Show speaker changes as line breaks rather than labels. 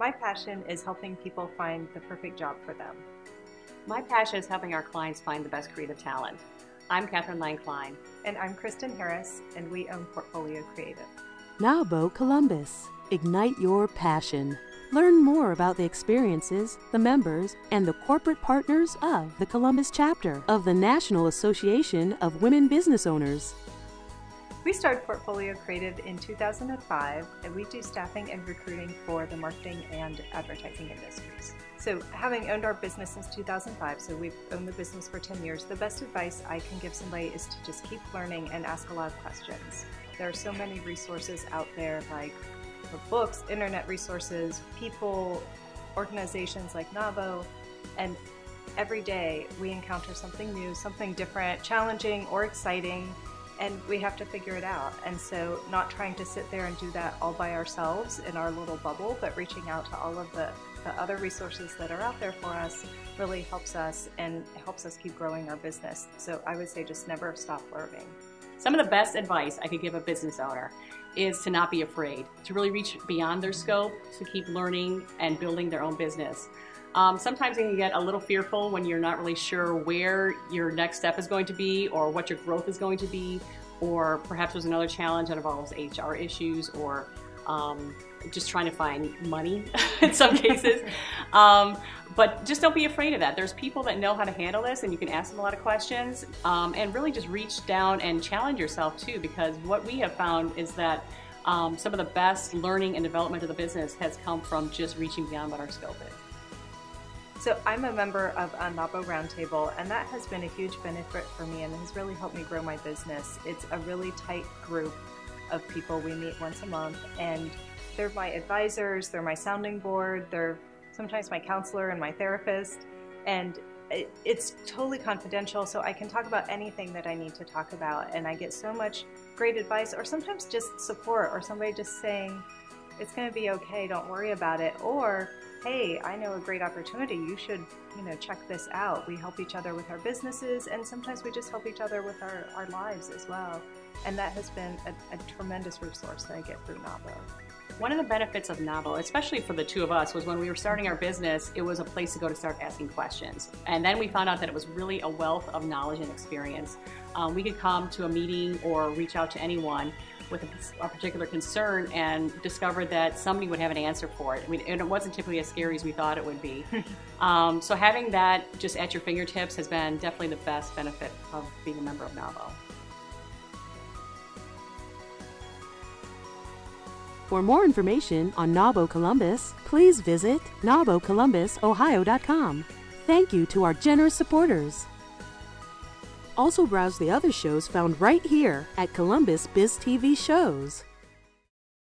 My passion is helping people find the perfect job for them.
My passion is helping our clients find the best creative talent. I'm Catherine Lang Klein.
And I'm Kristen Harris, and we own Portfolio Creative.
NAWBO Columbus. Ignite your passion. Learn more about the experiences, the members, and the corporate partners of the Columbus chapter of the National Association of Women Business Owners.
We started Portfolio Creative in 2005, and we do staffing and recruiting for the marketing and advertising industries. So, having owned our business since 2005, so we've owned the business for 10 years, the best advice I can give somebody is to just keep learning and ask a lot of questions. There are so many resources out there, like books, internet resources, people, organizations like NAWBO, and every day we encounter something new, something different, challenging, or exciting and we have to figure it out. And so, not trying to sit there and do that all by ourselves in our little bubble, but reaching out to all of the, the other resources that are out there for us really helps us and helps us keep growing our business. So, I would say just never stop learning.
Some of the best advice I could give a business owner is to not be afraid, to really reach beyond their scope, to keep learning and building their own business. Um, sometimes you can get a little fearful when you're not really sure where your next step is going to be or what your growth is going to be, or perhaps there's another challenge that involves HR issues or um, just trying to find money in some cases. Um, but just don't be afraid of that. There's people that know how to handle this, and you can ask them a lot of questions um, and really just reach down and challenge yourself too, because what we have found is that. Um, some of the best learning and development of the business has come from just reaching beyond what our scope is.
So I'm a member of a NAWBO Roundtable, and that has been a huge benefit for me and has really helped me grow my business. It's a really tight group of people. We meet once a month, and they're my advisors, they're my sounding board, they're sometimes my counselor and my therapist, and it's totally confidential, so I can talk about anything that I need to talk about, and I get so much great advice, or sometimes just support, or somebody just saying, it's going to be okay, don't worry about it, or hey, I know a great opportunity. You should, you know, check this out. We help each other with our businesses, and sometimes we just help each other with our, our lives as well. And that has been a, a tremendous resource that I get through NAWBO.
One of the benefits of NAWBO, especially for the two of us, was when we were starting our business, it was a place to go to start asking questions. And then we found out that it was really a wealth of knowledge and experience. Um, we could come to a meeting or reach out to anyone with a, a, particular concern and discovered that somebody would have an answer for it. I mean, and it wasn't typically as scary as we thought it would be. um, so having that just at your fingertips has been definitely the best benefit of being a member of NAWBO.
For more information on NAWBO Columbus, please visit nawbocolumbusohio.com. Thank you to our generous supporters. Also browse the other shows found right here at Columbus Biz TV Shows.